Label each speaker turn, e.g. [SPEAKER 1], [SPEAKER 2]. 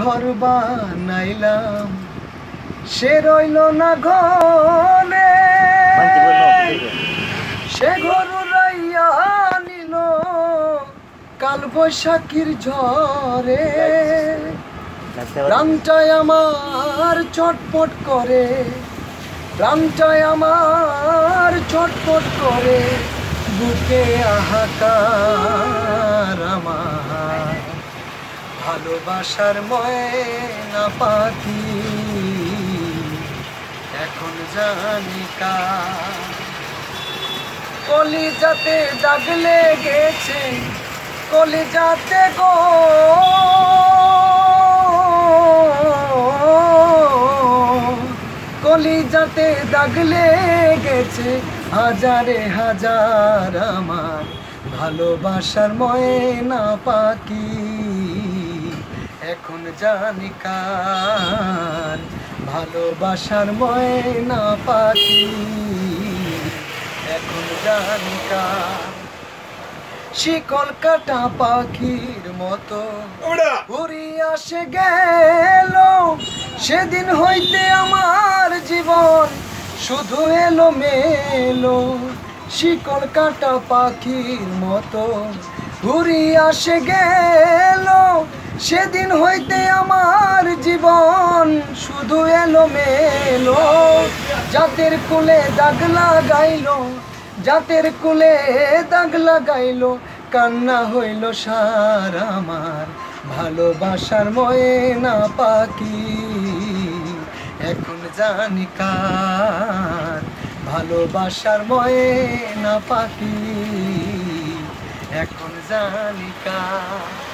[SPEAKER 1] ঘর বানাইলাম। সে রইল না ঘরে। সে ঘর রাইয়া নিল কাল বৈশাখীর ঝরে প্রাণটায় আমার চটপট করে। প্রাণটায় আমার চটপট করে। বুকে আহাকার ভালোবাসার ময়না পাখি। এখন জানি কলিজাতে দাগ লেগেছে, কলিজাতে গো। কলিজাতে দাগ লেগেছে, হাজারে হাজার আমার ভালোবাসার ময়না পাখি। এখন জানি কার ভালোবাসার ময়না পাখি। এখন জানি কার শিকল কাটা পাখির মতো। আসে গেল সেদিন হইতে আমার জীবন শুধু এলো মেলো শিকল কাটা পাখির মতো ঘুরি আসে গেল সেদিন হইতে আমার জীবন শুধু এলো মেলো জাতের কুলে দাগ লাগাইল, জাতের কুলে দাগ লাগাইল, কান্না হইল সার আমার ভালোবাসার ময়না পাখি। এখন জানি কার ভালোবাসার ময়না পাখি। এখন জানি কার